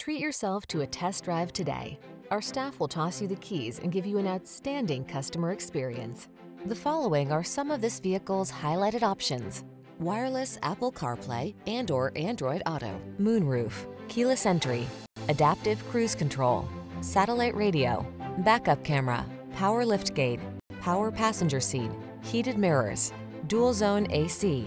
Treat yourself to a test drive today. Our staff will toss you the keys and give you an outstanding customer experience. The following are some of this vehicle's highlighted options. Wireless Apple CarPlay and or Android Auto, moonroof, keyless entry, adaptive cruise control, satellite radio, backup camera, power liftgate, power passenger seat, heated mirrors, dual zone AC.